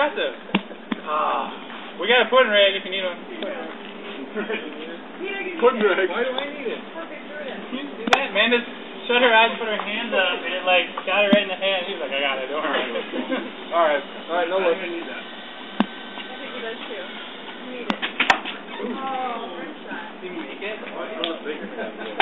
impressive. Ah, we got a pudding rag if you need one. pudding rag. Why do I need it? See that? Amanda's shut her eyes, put her hands up, and it like got her right in the hand. She's like, I got it. Don't worry. all right, all right, no worries. I think he does too. You Need it. Oh, Did you make it? Oh, it bigger.